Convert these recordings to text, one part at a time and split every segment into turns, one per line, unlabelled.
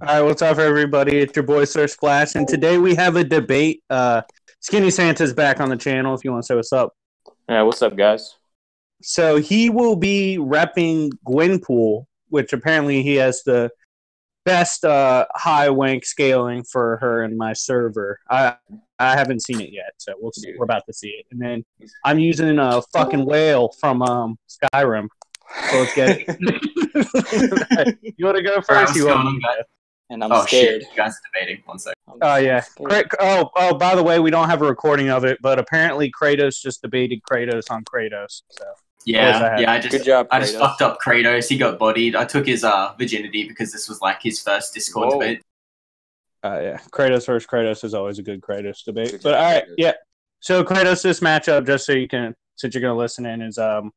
All right, what's up, everybody? It's your boy Sir Splash, and today we have a debate. Uh, Skinny Santa's back on the channel. If you want to say what's up,
Yeah, what's up, guys?
so he will be repping Gwenpool, which apparently he has the best uh, high wank scaling for her in my server. I I haven't seen it yet, so we'll see. We're about to see it, and then I'm using a fucking whale from um, Skyrim. So let's get it. you want to go first? You want me to go?
And I'm
oh
scared.
shit, you guys are debating. One second.
I'm
Oh yeah.
scared.
Oh oh. By the way, we don't have a recording of it, but apparently Kratos just debated Kratos on Kratos. So course I
Yeah, yeah. I just,
Good job,
I just fucked up Kratos. He got bodied. I took his uh virginity because this was like his first Discord
Whoa.
debate.
uh, yeah, Kratos versus Kratos is always a good Kratos debate.
Good
But
job,
all right,
Kratos.
yeah. So Kratos, this matchup, just so you can, since you're gonna listen in, is um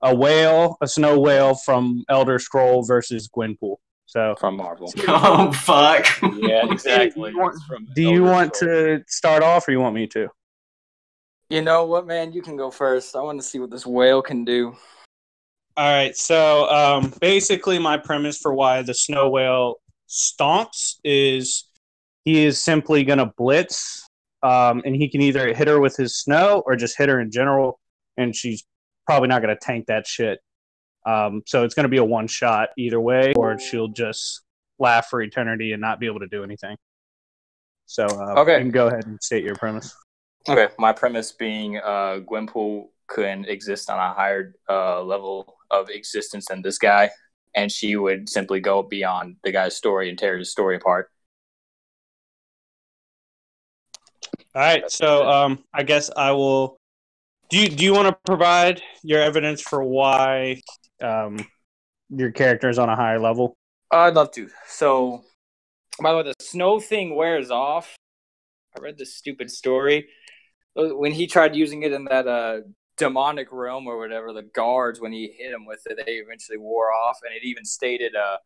a whale, a snow whale from Elder Scroll versus Gwenpool. So
From Marvel.
oh fuck.
Yeah, exactly.
Do you want- do you want to start off, or you want me to?
You know what, man? You can go first. I want to see what this whale can do.
All right. So um, basically, my premise for why the snow whale stomps is he is simply going to blitz, um, and he can either hit her with his snow or just hit her in general, and she's probably not going to tank that shit. Um, so it's going to be a one shot either way, or she'll just laugh for eternity and not be able to do anything. So uh,
Okay.
you can go ahead and state your premise.
Okay, my premise being uh, Gwenpool can exist on a higher uh, level of existence than this guy, and she would simply go beyond the guy's story and tear his story apart.
All right, so um, I guess I will. Do you do you want to provide your evidence for why um, your character is on a higher level?
I'd love to. So, by the way, the snow thing wears off. I read this stupid story Uh, when he tried using it in that uh, demonic realm or whatever. The guards, when he hit him with it, they eventually wore off, and it even stated uh,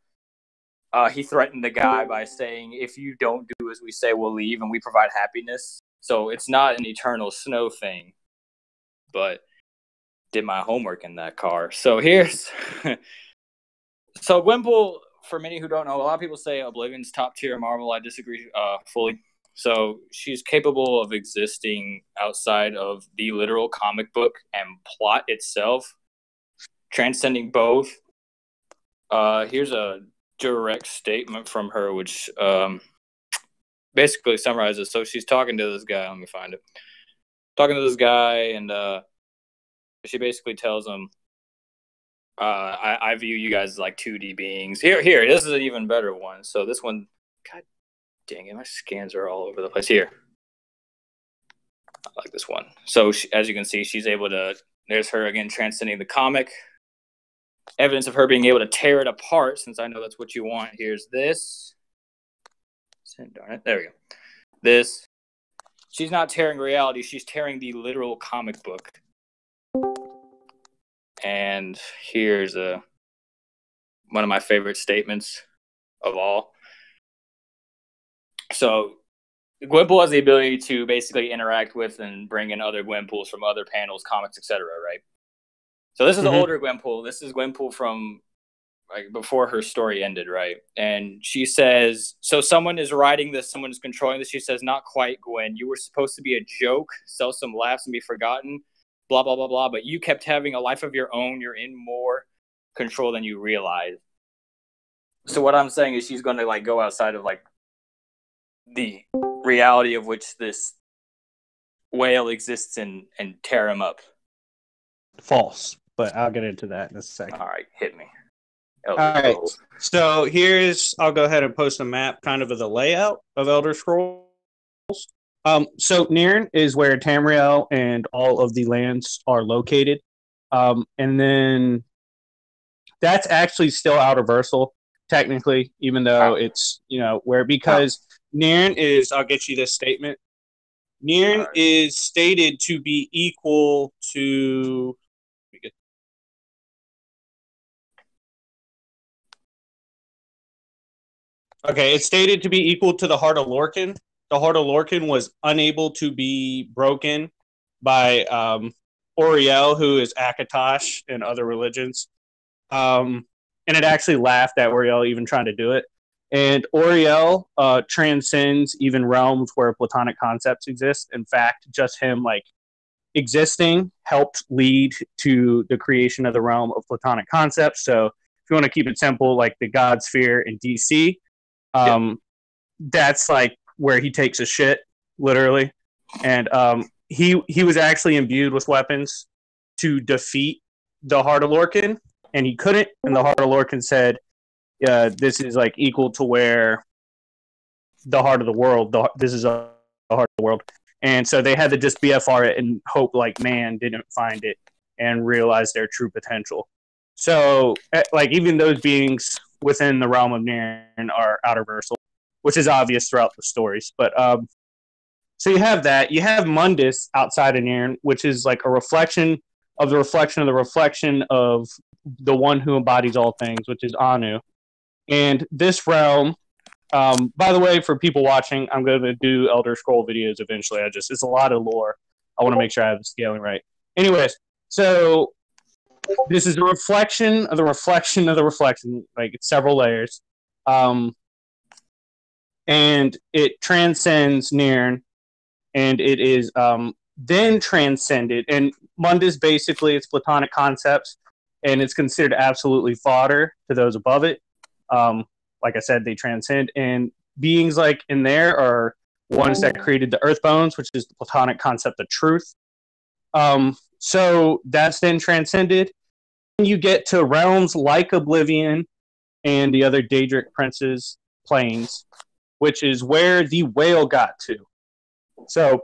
uh, he threatened the guy by saying, "If you don't do as we say, we'll leave, and we provide happiness." So it's not an eternal snow thing, but did my homework in that car. So here's so Wimple. For many who don't know, a lot of people say Oblivion's top tier Marvel. I disagree uh, fully. So she's capable of existing outside of the literal comic book and plot itself, transcending both. Uh, here's a direct statement from her, which um, basically summarizes. So she's talking to this guy. Let me find it. Talking to this guy, and uh, she basically tells him, uh, I, I view you guys as like 2D beings. Here, here, this is an even better one. So this one, God dang it, my scans are all over the place. Here, I like this one. So she, as you can see, she's able to. There's her again transcending the comic. Evidence of her being able to tear it apart, since I know that's what you want. Here's this. Darn it! There we go. This. She's not tearing reality. She's tearing the literal comic book. And here's a one of my favorite statements of all. So Gwenpool has the ability to basically interact with and bring in other Gwenpools from other panels, comics, etc. Right. So this is
Mhm.
the older Gwenpool. This is Gwenpool from like before her story ended, right? And she says, so someone is writing this, someone is controlling this. She says, not quite, Gwen. You were supposed to be a joke, sell some laughs, and be forgotten. Blah blah blah blah. But you kept having a life of your own. You're in more control than you realize. So what I'm saying is she's going to like go outside of like the reality of which this whale exists and and tear him up.
False, but I'll get into that in a second.
All right, hit me.
All right. So here's I'll go ahead and post a map kind of of the layout of Elder Scrolls. Um, so Nirn is where Tamriel and all of the lands are located. Um, and then that's actually still outer versal, technically, even though
Oh.
it's you know where because Nirn is I'll get you this statement. Nirn
Alright.
is stated to be equal to Okay, it's stated to be equal to the heart of Lorkhan. The heart of Lorkhan was unable to be broken by um, Auriel, who is Akatosh and other religions. Um, and it actually laughed at Auriel even trying to do it. And Auriel uh, transcends even realms where Platonic concepts exist. In fact, just him like existing helped lead to the creation of the realm of Platonic concepts. So if you want to keep it simple, like the God sphere in DC, um, that's like where he takes a shit, literally. And um, he he was actually imbued with weapons to defeat the Heart of Lorkhan, and he couldn't. And the Heart of Lorkhan said, "Yeah, this is like equal to where the Heart of the World. The, this is a, the Heart of the World." And so they had to just BFR it and hope like man didn't find it and realize their true potential. So, eh, like, even those beings within the realm of Nirn are outerversal, which is obvious throughout the stories. But um, so you have that. You have Mundus outside of Nirn, which is like a reflection of the reflection of the reflection of the one who embodies all things, which is Anu. And this realm, um, by the way, for people watching, I'm going to do Elder Scroll videos eventually. I just, it's a lot of lore. I want to make sure I have the scaling right. Anyways, so this is a reflection of the reflection of the reflection, like it's several layers. Um, and it transcends Nirn, and it is um, then transcended. And Mundus basically it's Platonic concepts, and it's considered absolutely fodder to those above it. Um, like I said, they transcend, and beings like in there are ones that created the Earth Bones, which is the Platonic concept of truth. Um, so that's then transcended. You get to realms like Oblivion and the other Daedric princes' planes, which is where the whale got to. So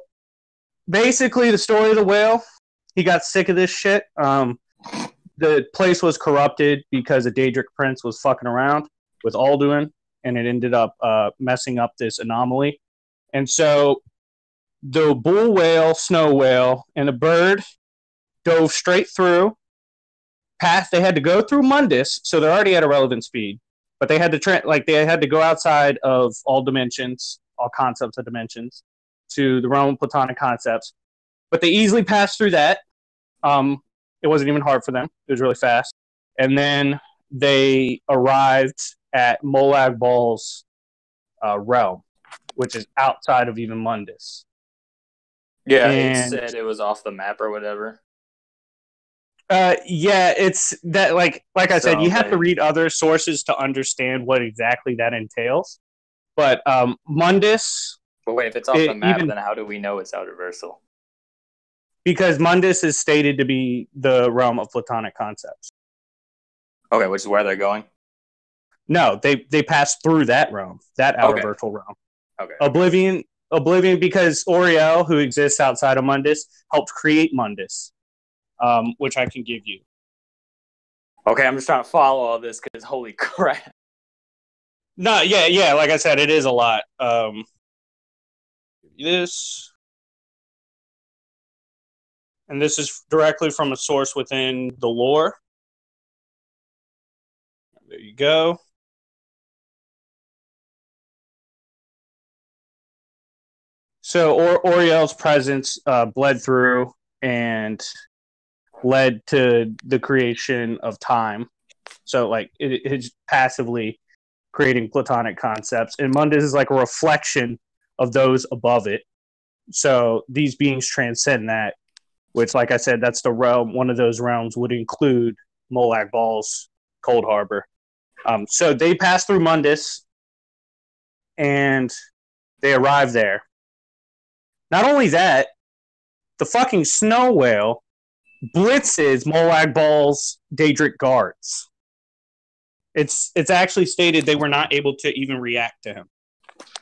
basically, the story of the whale, he got sick of this shit. Um, the place was corrupted because a Daedric prince was fucking around with Alduin, and it ended up uh, messing up this anomaly. And so the bull whale, snow whale, and a bird dove straight through. Path they had to go through Mundus, so they're already at a relevant speed. But they had to tra- like they had to go outside of all dimensions, all concepts of dimensions, to the realm of Platonic concepts. But they easily passed through that. Um, it wasn't even hard for them. It was really fast. And then they arrived at Molag Bal's uh, realm, which is outside of even Mundus.
Yeah,
And-
it said it was off the map or whatever.
Uh, yeah, it's that like like I said, you have to read other sources to understand what exactly that entails. But um, Mundus,
But wait, if it's off
It
the map,
even-
then how do we know it's outerversal?
because Mundus is stated to be the realm of Platonic concepts.
Okay, which is where they're going.
No, they they pass through that realm, that outer
Okay.
virtual realm.
Okay.
Oblivion, Oblivion, because Auriel, who exists outside of Mundus, helped create Mundus, um, which I can give you.
Okay, I'm just trying to follow all this because holy crap.
No, yeah, yeah. Like I said, it is a lot. Um, this, and this is directly from a source within the lore. There you go. So or- Auriel's presence uh, bled through and led to the creation of time. So like it, it's passively creating platonic concepts and mundus is like a reflection of those above it. So these beings transcend that which like i said that's the realm one of those realms would include Molag Bal's cold harbor. Um, so they pass through mundus and they arrive there. Not only that the fucking snow whale blitzes Molag Bal's daedric guards it's it's actually stated they were not able to even react to him.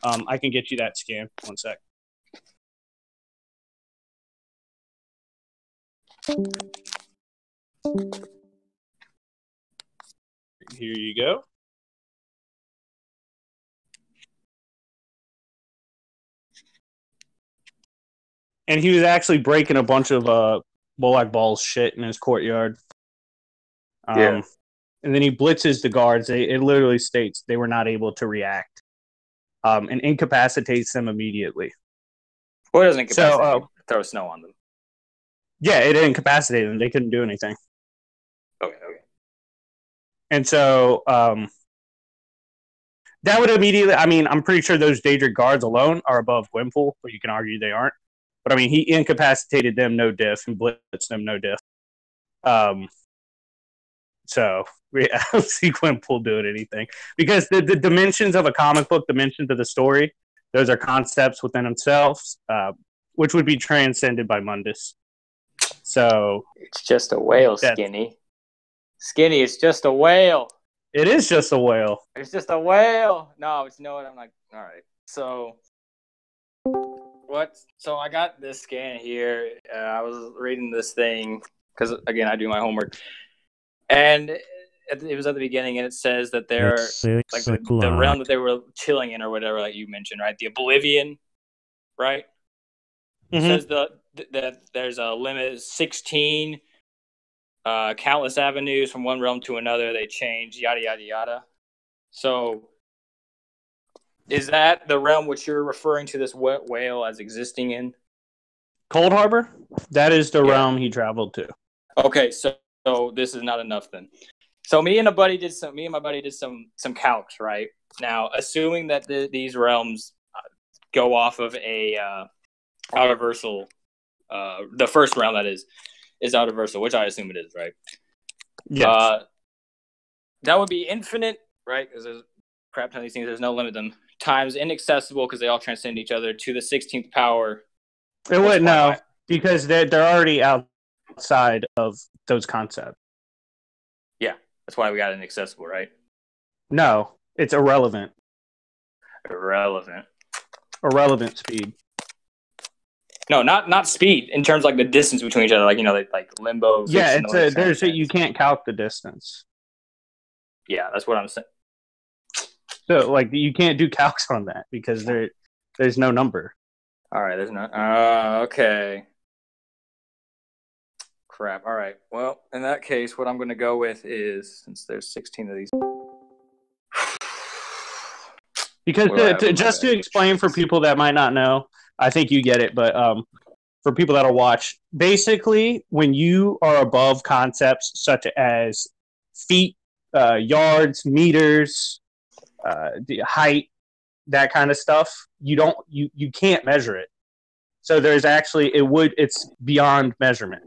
Um, I can get you that scan. One sec. Here you go. And he was actually breaking a bunch of uh Molag Bal's shit in his courtyard. Um,
Yeah.
and then he blitzes the guards. They, it literally states they were not able to react, um, and incapacitates them immediately.
Well, it doesn't
So, uh,
throw snow on them.
Yeah, it incapacitated them. They couldn't do anything.
Okay, okay.
And so, um, that would immediately. I mean, I'm pretty sure those Daedric guards alone are above Gwenpool, but you can argue they aren't. But I mean, he incapacitated them no diff and blitzed them no diff. Um, so we I don't see Gwenpool doing anything because the, the dimensions of a comic book, dimensions of the story, those are concepts within themselves, uh, which would be transcended by Mundus. So
It's just a whale, Skinny. Skinny, it's just a whale.
it is just a whale.
It's just a whale. No, it's no. I'm like, all right. So, what? So I got this scan here. Uh, I was reading this thing because again, I do my homework, and it, it was at the beginning, and it says that there,
It's
like the, the realm that they were chilling in, or whatever, like you mentioned, right? The Oblivion, right?
Mhm.
says the that there's a limit of 16 uh countless avenues from one realm to another they change yada yada yada so is that the realm which you're referring to this wet whale as existing in
Coldharbour, that is the
Yeah.
realm he traveled to.
okay so, so this is not enough then so me and a buddy did some me and my buddy did some some calcs right now assuming that the, these realms uh, go off of a uh universal uh the first realm that is is universal which i assume it is right
Yes.
Uh, that would be infinite, right? Because there's crap ton of these things. There's no limit to them. Times inaccessible because they all transcend each other to the 16th power.
it wouldn't
why-
because they're they're already outside of those concepts.
Yeah, that's why we got inaccessible, right?
No, it's irrelevant.
Irrelevant.
Irrelevant speed.
No, not not speed in terms of, like the distance between each other, like you know, like, like limbo.
Yeah, it's a, there's a, you can't calc the distance.
Yeah, that's what I'm saying.
So like you can't do calcs on that because there there's no number.
All right, there's not. Uh, okay. Crap. All right. Well, in that case, what I'm going to go with is since there's 16 of these.
Because to, to, just to explain for people that might not know, I think you get it, but um, for people that'll watch, basically, when you are above concepts such as feet, uh, yards, meters, uh, the height, that kind of stuff, you don't you you can't measure it. So there's actually it would it's beyond measurement.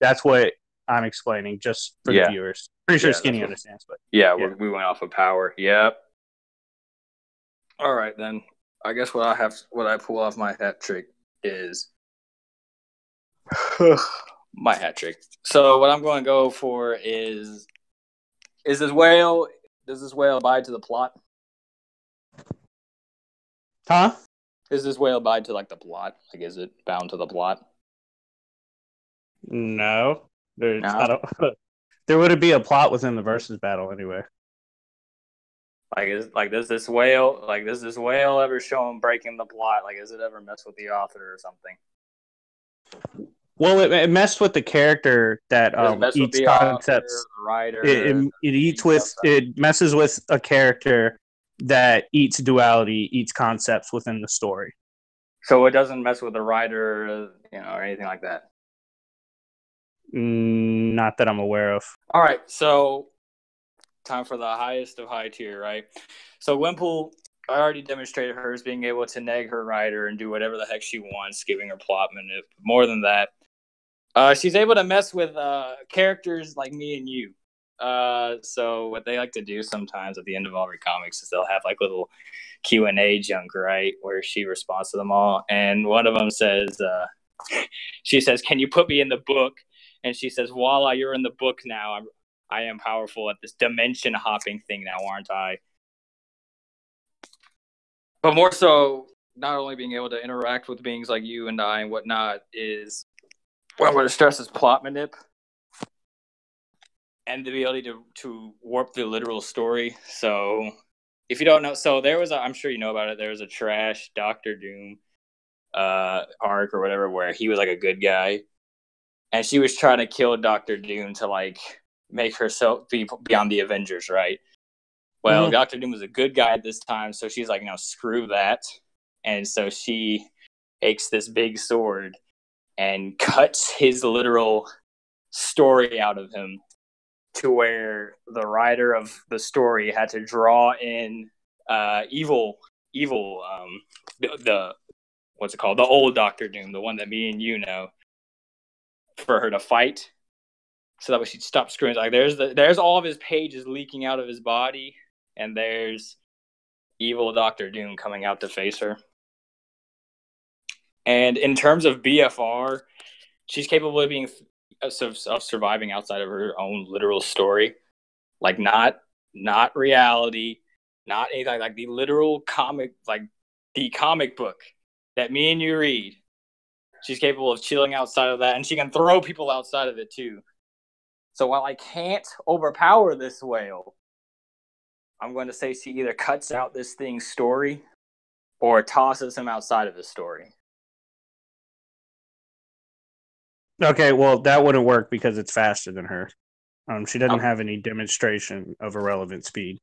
That's what I'm explaining, just for
Yeah.
the viewers. Pretty sure
Yeah,
Skinny understands, but
Yeah,
Yeah.
We, we went off of power. Yep. All right then. I guess what I have, what I pull off my hat trick is my hat trick. So what I'm going to go for is is this whale? Does this whale abide to the plot?
huh?
Is this whale abide to like the plot? Like, is it bound to the plot?
No, there's
No?
I don't. there would be a plot within the versus battle anyway.
Like, is like does this whale like does this whale ever show him breaking the plot? Like, does it ever mess with the author or something?
Well, it, it messed with the character that um, eats
author,
concepts.
the writer?
It, it, it eats with it messes with a character that eats duality, eats concepts within the story.
So it doesn't mess with the writer, you know, or anything like that.
Mm, not that I'm aware of.
All right, so time for the highest of high tier, right? So Wimple, I already demonstrated hers being able to nag her writer and do whatever the heck she wants, giving her plot manip. More than that, uh, she's able to mess with uh, characters like me and you. Uh, so what they like to do sometimes at the end of all her comics is they'll have like little Q and A junk, right, where she responds to them all, and one of them says, uh, she says, "Can you put me in the book?" And she says, "Voila, you're in the book now. I'm, I am powerful at this dimension hopping thing now, aren't I?" But more so, not only being able to interact with beings like you and I and whatnot is I'm going to stress is plot manip and the ability to to warp the literal story. So, if you don't know, so there was a, I'm sure you know about it. There was a trash Doctor Doom uh arc or whatever where he was like a good guy and she was trying to kill Doctor Doom to like make herself be beyond the Avengers, right? Well,
Mhm.
Doctor Doom was a good guy at this time, so she's like, no, screw that, and so she takes this big sword and cuts his literal story out of him to where the writer of the story had to draw in uh, evil, evil, um, the, the what's it called? The old Doctor Doom, the one that me and you know, for her to fight, so that way she'd stop screaming. Like there's the there's all of his pages leaking out of his body, and there's evil Doctor Doom coming out to face her. And in terms of BFR, she's capable of being of, of surviving outside of her own literal story, like not not reality, not anything like the literal comic, like the comic book that me and you read. She's capable of chilling outside of that, and she can throw people outside of it too. So while I can't overpower this whale, I'm going to say she either cuts out this thing's story or tosses him outside of his story.
Okay, well that wouldn't work because it's faster than her. Um, she doesn't oh. have any demonstration of irrelevant speed.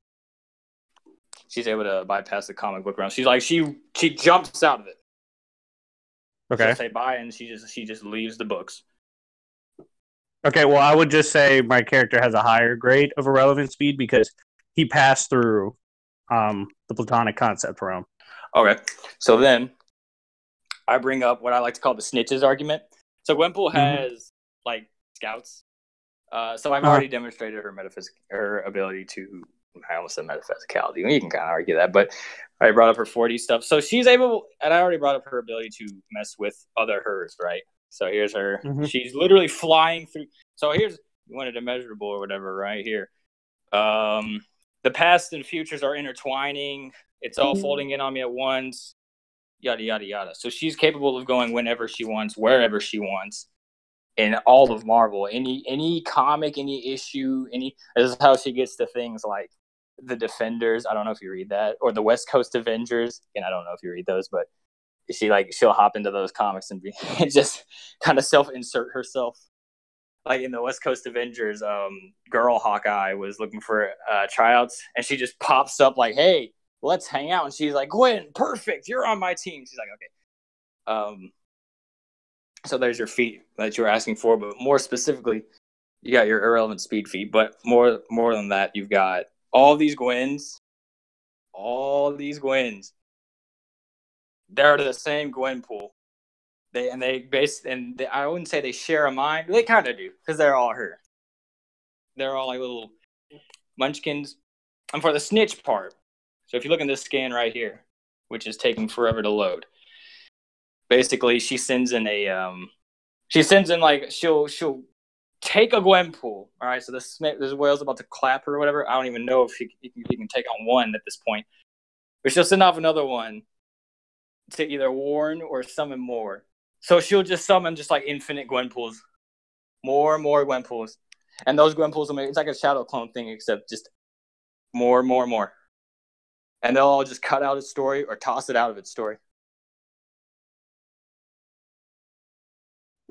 She's able to bypass the comic book round. She's like she she jumps out of it.
Okay.
She'll say bye, and she just she just leaves the books.
Okay, well I would just say my character has a higher grade of irrelevant speed because he passed through um, the platonic concept realm.
Okay, so then I bring up what I like to call the snitches argument. So Gwenpool mm-hmm. has mm-hmm. like scouts. Uh, so I've uh-huh. already demonstrated her metaphysic her ability to I almost said metaphysicality. You can kind of argue that, but I brought up her 40 stuff. So she's able, and I already brought up her ability to mess with other hers, right? So here's her. Mm-hmm. She's literally flying through. So here's you wanted a measurable or whatever, right here. Um, the past and futures are intertwining. It's all mm-hmm. folding in on me at once. Yada yada yada. So she's capable of going whenever she wants, wherever she wants, in all of Marvel. Any any comic, any issue, any. This is how she gets to things like the Defenders. I don't know if you read that, or the West Coast Avengers. And I don't know if you read those, but she like she'll hop into those comics and be and just kind of self insert herself like in the West Coast Avengers, um, girl Hawkeye was looking for uh, tryouts, and she just pops up like, "Hey, let's hang out." And she's like, "Gwen, perfect, you're on my team." She's like, "Okay." Um, so there's your feet that you were asking for, but more specifically, you got your irrelevant speed feat. But more, more than that, you've got all these Gwens, all these Gwens. They're the same Gwen pool. They and they base and they, I wouldn't say they share a mind. They kind of do because they're all her. They're all like little munchkins. And for the snitch part, so if you look in this scan right here, which is taking forever to load, basically she sends in a um, she sends in like she'll she'll take a Gwenpool. All right, so this this whale's about to clap her or whatever. I don't even know if she, she can take on one at this point, but she'll send off another one to either warn or summon more. So she'll just summon just like infinite Gwenpools, more and more Gwenpools, and those Gwenpools will make it's like a shadow clone thing, except just more, and more, and more, and they'll all just cut out its story or toss it out of its story.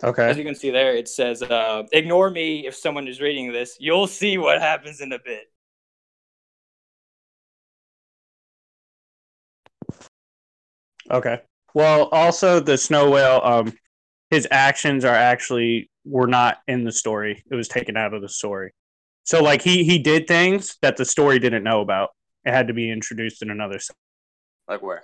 Okay.
As you can see there, it says, uh, "Ignore me if someone is reading this. You'll see what happens in a bit."
Okay. Well, also the snow whale, um, his actions are actually were not in the story. It was taken out of the story. So like he he did things that the story didn't know about. It had to be introduced in another.
Like where?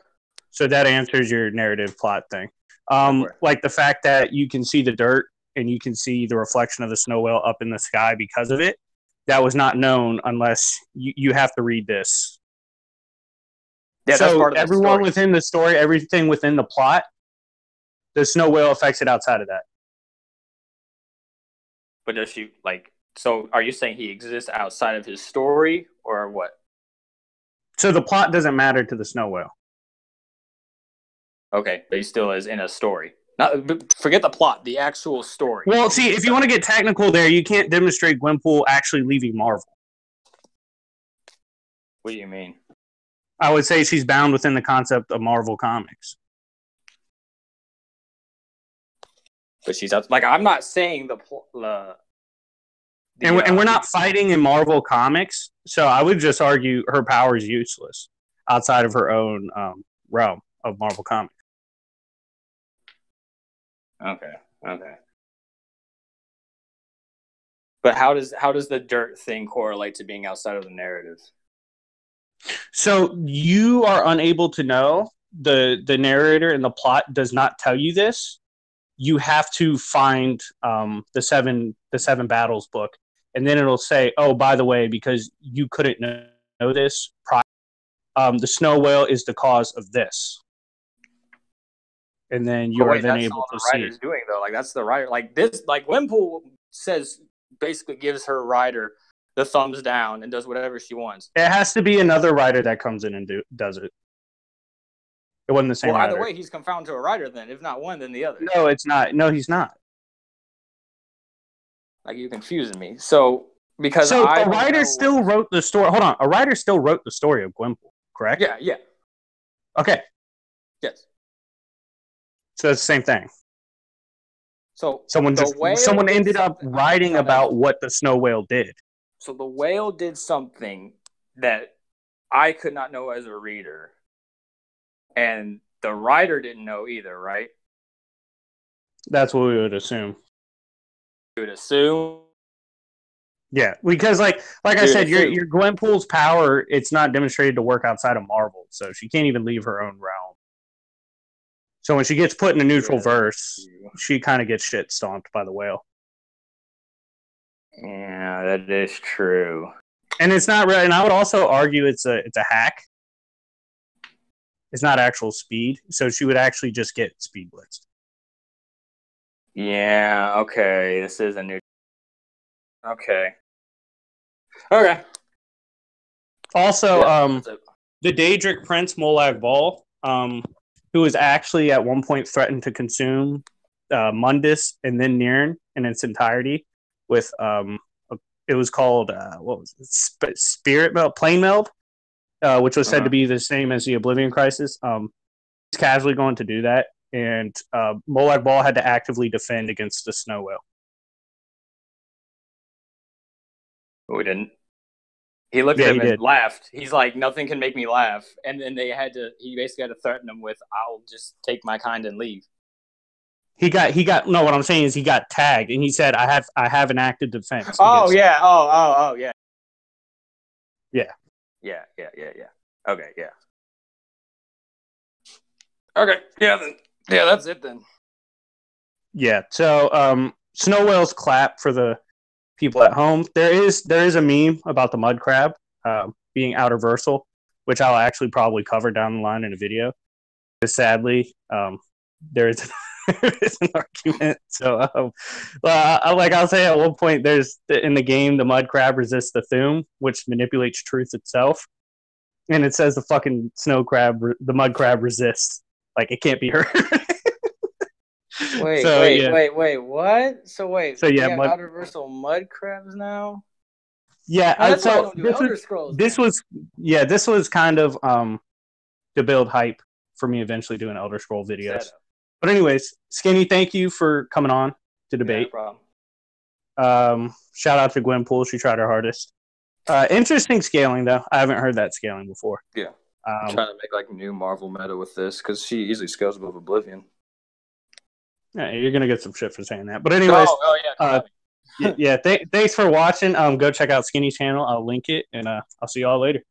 So that answers your narrative plot thing. Um, like, like the fact that you can see the dirt and you can see the reflection of the snow whale up in the sky because of it. That was not known unless you, you have to read this yeah, so everyone story. within the story, everything within the plot, the snow whale affects it outside of that.
But does she like? So, are you saying he exists outside of his story, or what?
So the plot doesn't matter to the snow whale.
Okay, but he still is in a story. Not forget the plot, the actual story.
Well, see, if you want to get technical, there, you can't demonstrate Gwenpool actually leaving Marvel.
What do you mean?
I would say she's bound within the concept of Marvel Comics.
But she's like I'm not saying the the,
the and, we're, uh, and we're not fighting in Marvel Comics, so I would just argue her power is useless outside of her own um, realm of Marvel Comics.
Okay. Okay. But how does how does the dirt thing correlate to being outside of the narrative?
So you are unable to know the the narrator and the plot does not tell you this. You have to find um, the seven the seven battles book, and then it'll say, "Oh, by the way, because you couldn't know, this, prior, um, the snow whale is the cause of this." And then you are then
that's
able
all
to
the
see.
writer's doing though. Like that's the writer. Like this, like Wimple says, basically gives her writer the thumbs down and does whatever she wants.
It has to be another writer that comes in and do, does it. It wasn't the same
well, either
writer.
way, he's confounded to a writer. Then, if not one, then the other.
No, it's not. No, he's not.
Like you're confusing me. So because
So
I
a writer still wrote the story. Hold on, a writer still wrote the story of Gwimple, correct?
Yeah, yeah,
Okay,
yes.
so it's the same thing.
So
Someone just someone ended up writing about what the snow whale did.
so the whale did something that I could not know as a reader, and the writer didn't know either, right?
That's what we would assume.
Would assume.
Yeah, because like like I said, your
assume.
your Gwenpool's power it's not demonstrated to work outside of Marvel, so she can't even leave her own realm. So when she gets put in a neutral
Yeah.
verse, she kind of gets shit stomped by the whale.
Yeah, that is true.
and it's not really. And I would also argue it's a it's a hack. It's not actual speed, so she would actually just get speed blitzed.
Yeah, okay. This is a new. Okay. Okay.
Also,
Yeah,
um, the Daedric Prince Molag Bal, um, who was actually at one point threatened to consume uh, Mundus and then Nirn in its entirety with um, a- it was called uh, what was it? Sp- Spirit Meld, Plane Meld, uh, which was said
Uh-huh.
to be the same as the Oblivion Crisis. Um, he's casually going to do that, and uh, Molag Bal had to actively defend against the Snow Whale.
we didn't. He looked
Yeah,
at him and
did.
laughed. He's like, "Nothing can make me laugh." And then they had to. He basically had to threaten him with, "I'll just take my kind and leave."
He got he got no. What I'm saying is he got tagged, and he said, "I have I have an active defense."
Oh yeah. Oh oh oh yeah.
Yeah.
Yeah yeah yeah yeah. Okay yeah. Okay yeah then yeah that's it then.
Yeah. So um snow whales clap for the people at home. There is there is a meme about the mud crab um, being outer versal, which I'll actually probably cover down the line in a video. But sadly, um, there is is an argument. So um, I, like I'll say at one point, there's in the game the mud crab resists the Thu'um, which manipulates truth itself, and it says the fucking snow crab, the mud crab resists. Like it can't be her.
Wait
So,
wait
yeah.
wait wait what? So wait.
So, yeah, mud-
outer versal mud crabs now.
Yeah,
Oh,
I,
that's why I
so
don't do
this
Elder
was,
Scrolls.
this was yeah, this was kind of um to build hype for me eventually doing Elder Scroll videos. But anyways, Skinny, thank you for coming on to
Yeah, no
debate.
problem.
Um, shout out to Gwenpool, she tried her hardest. Uh, interesting scaling though. I haven't heard that scaling before.
Yeah. I'm
Um,
trying to make like new Marvel meta with this because she easily scales above Oblivion.
yeah, you're gonna get some shit for saying that. But anyways,
oh, oh yeah.
uh, y- yeah, th- thanks for watching. Um, go check out Skinny's channel. I'll link it, and uh, I'll see y'all later.